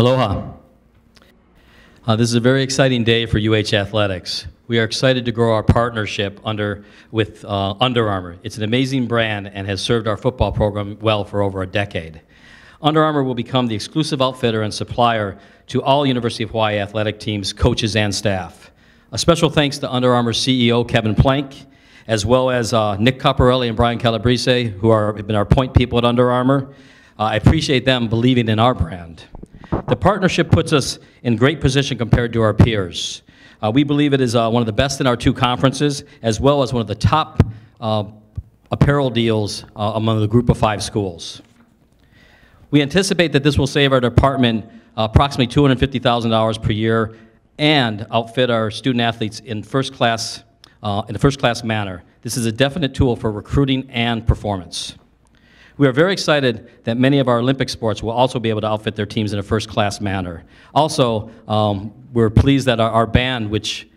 Aloha. Uh, this is a very exciting day for UH Athletics. We are excited to grow our partnership under, with uh, Under Armour. It's an amazing brand and has served our football program well for over a decade. Under Armour will become the exclusive outfitter and supplier to all University of Hawaii athletic teams, coaches, and staff. A special thanks to Under Armour CEO Kevin Plank, as well as uh, Nick Caparelli and Brian Calabrese, who are, have been our point people at Under Armour. Uh, I appreciate them believing in our brand. The partnership puts us in great position compared to our peers. Uh, we believe it is uh, one of the best in our two conferences, as well as one of the top uh, apparel deals uh, among the group of five schools. We anticipate that this will save our department uh, approximately $250,000 per year and outfit our student athletes in first class, uh, in a first class manner. This is a definite tool for recruiting and performance. We are very excited that many of our Olympic sports will also be able to outfit their teams in a first-class manner. Also, um, we're pleased that our, our, band, which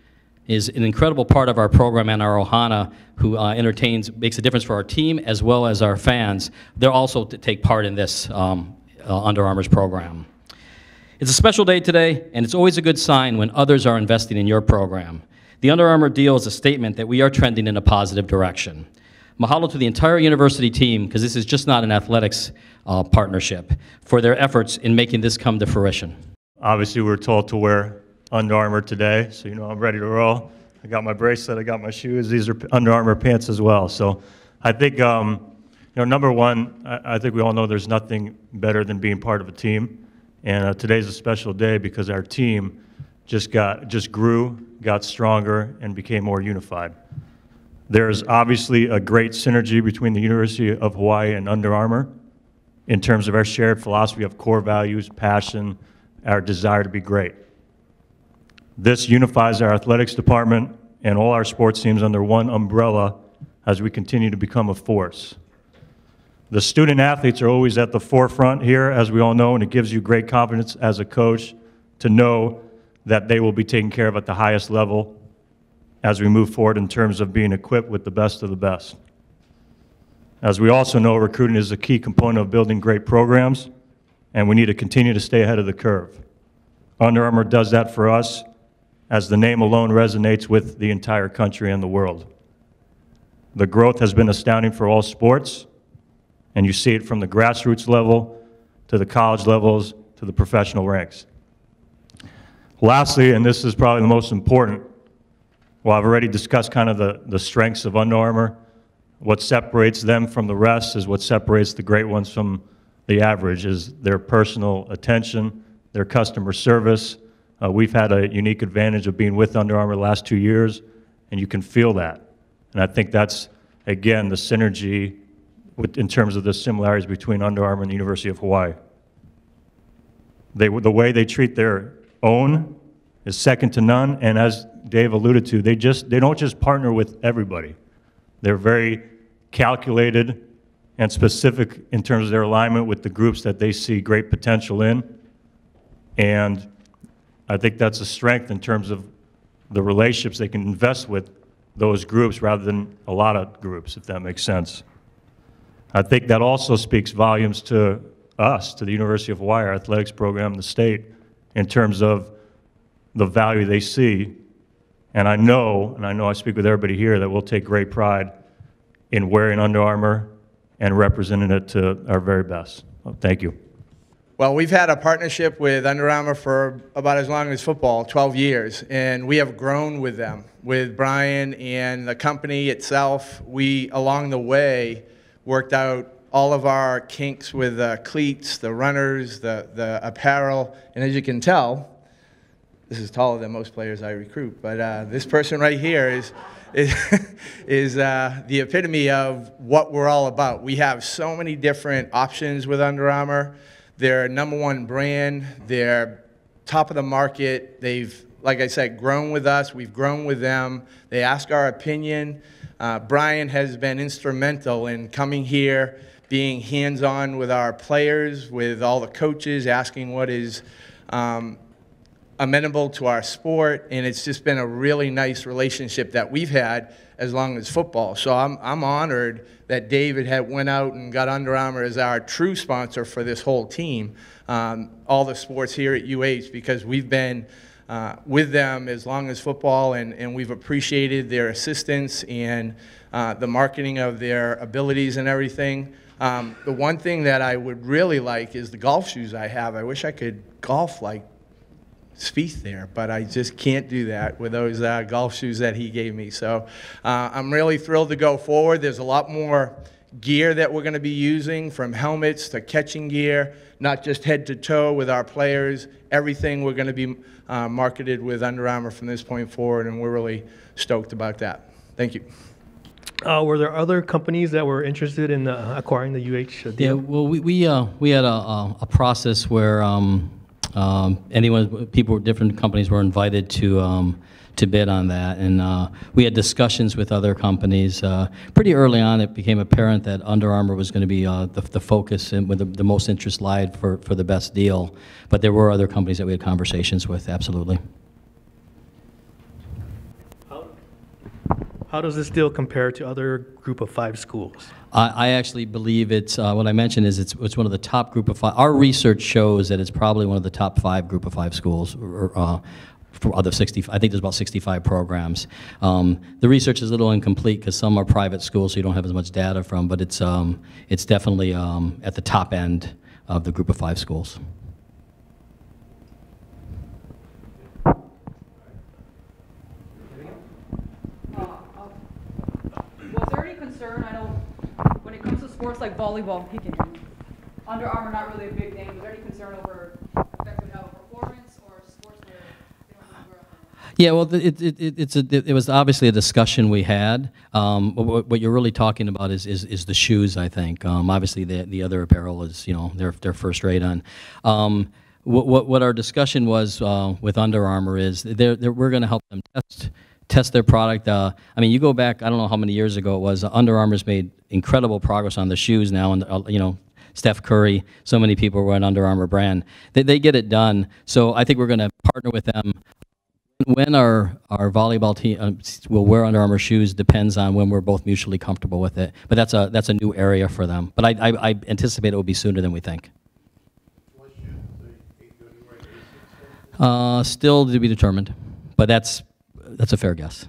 is an incredible part of our program, and our Ohana, who uh, entertains, makes a difference for our team as well as our fans, they're also to take part in this um, uh, Under Armour's program. It's a special day today, and it's always a good sign when others are investing in your program. The Under Armour deal is a statement that we are trending in a positive direction. Mahalo to the entire university team, because this is just not an athletics uh, partnership, for their efforts in making this come to fruition. Obviously, we are told to wear Under Armour today, so you know I'm ready to roll. I got my bracelet, I got my shoes. These are Under Armour pants as well. So I think, um, you know, number one, I, I, think we all know there's nothing better than being part of a team. And uh, today's a special day because our team just got just grew, got stronger, and became more unified. There's obviously a great synergy between the University of Hawaii and Under Armour in terms of our shared philosophy of core values, passion, our desire to be great. This unifies our athletics department and all our sports teams under one umbrella as we continue to become a force. The student athletes are always at the forefront here, as we all know, and it gives you great confidence as a coach to know that they will be taken care of at the highest level as we move forward in terms of being equipped with the best of the best. As we also know, recruiting is a key component of building great programs, and we need to continue to stay ahead of the curve. Under Armour does that for us as the name alone resonates with the entire country and the world. The growth has been astounding for all sports, and you see it from the grassroots level to the college levels to the professional ranks. Lastly, and this is probably the most important, well, I've already discussed kind of the, the strengths of Under Armour. What separates them from the rest is what separates the great ones from the average is their personal attention, their customer service. Uh, we've had a unique advantage of being with Under Armour the last two years, and you can feel that. And I think that's, again, the synergy with, in terms of the similarities between Under Armour and the University of Hawaii. They, the way they treat their own is second to none, and as Dave alluded to, they just they don't just partner with everybody. They're very calculated and specific in terms of their alignment with the groups that they see great potential in. And I think that's a strength in terms of the relationships they can invest with those groups rather than a lot of groups, if that makes sense. I think that also speaks volumes to us, to the University of Hawaii, athletics program, the state, in terms of the value they see and I know, and I know I speak with everybody here, that we'll take great pride in wearing Under Armour and representing it to our very best. Well, thank you. Well, we've had a partnership with Under Armour for about as long as football, 12 years, and we have grown with them, with Brian and the company itself. We, along the way, worked out all of our kinks with the cleats, the runners, the, the apparel, and as you can tell, this is taller than most players I recruit, but uh, this person right here is, is, is uh, the epitome of what we're all about. We have so many different options with Under Armour. They're number one brand. They're top of the market. They've, like I said, grown with us. We've grown with them. They ask our opinion. Uh, Brian has been instrumental in coming here, being hands-on with our players, with all the coaches, asking what is um, amenable to our sport, and it's just been a really nice relationship that we've had as long as football. So I'm, I'm honored that David had went out and got Under Armour as our true sponsor for this whole team, um, all the sports here at UH, because we've been uh, with them as long as football, and, and we've appreciated their assistance and uh, the marketing of their abilities and everything. Um, the one thing that I would really like is the golf shoes I have. I wish I could golf like Spieth there, but I just can't do that with those uh, golf shoes that he gave me. So uh, I'm really thrilled to go forward. There's a lot more gear that we're going to be using, from helmets to catching gear, not just head to toe with our players. Everything we're going to be uh, marketed with Under Armour from this point forward, and we're really stoked about that. Thank you. Uh, were there other companies that were interested in uh, acquiring the UH deal? Yeah, well, we, we, uh, we had a, a, a process where, um, um, anyone, people, different companies were invited to, um, to bid on that, and, uh, we had discussions with other companies. Uh, pretty early on, it became apparent that Under Armour was gonna be, uh, the, the focus and with the, the most interest lied for, for the best deal, but there were other companies that we had conversations with, absolutely. How does this deal compare to other group of five schools? I, I actually believe it's, uh, what I mentioned is it's, it's one of the top group of five. Our research shows that it's probably one of the top five group of five schools, uh, for other 60, I think there's about 65 programs. Um, the research is a little incomplete because some are private schools, so you don't have as much data from, but it's, um, it's definitely um, at the top end of the group of five schools. Was there any I know, when it comes to sports like volleyball, he can, Under Armour not really a big name, was there any concern over have a performance or sports don't Yeah, well, it, it, it, it's a, it was obviously a discussion we had. Um, what, what you're really talking about is, is, is the shoes, I think. Um, obviously, the, the other apparel is, you know, they're, they're first rate on. Um, what, what, what our discussion was uh, with Under Armour is they're, they're, we're going to help them test test their product. Uh, I mean, you go back, I don't know how many years ago it was. Uh, Under Armour's made incredible progress on the shoes now, and uh, you know, Steph Curry, so many people were an Under Armour brand. They, they get it done. So I think we're going to partner with them when our, our volleyball team uh, will wear Under Armour shoes depends on when we're both mutually comfortable with it. But that's a, that's a new area for them. But I, I, I anticipate it will be sooner than we think. Uh, still to be determined, but that's, that's a fair guess.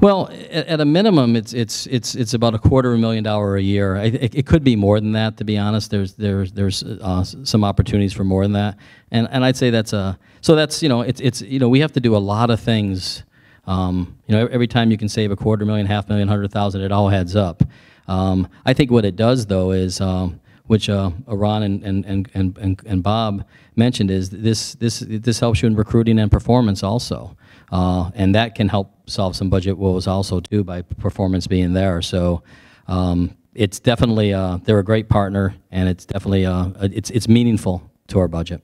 Well, at, a minimum, it's it's it's it's about a quarter of a million dollar a year. I, it, it could be more than that, to be honest. There's there's there's uh, some opportunities for more than that, and and I'd say that's a so that's you know it's it's you know we have to do a lot of things. Um, you know, every time you can save a quarter million, half million, hundred thousand, it all adds up. Um, I think what it does though is. Um, which uh, Ron and, and, and, and, and Bob mentioned, is this, this, this helps you in recruiting and performance also. Uh, and that can help solve some budget woes also too by performance being there. So um, it's definitely, uh, they're a great partner and it's definitely, uh, it's, it's meaningful to our budget.